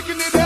freaking it out.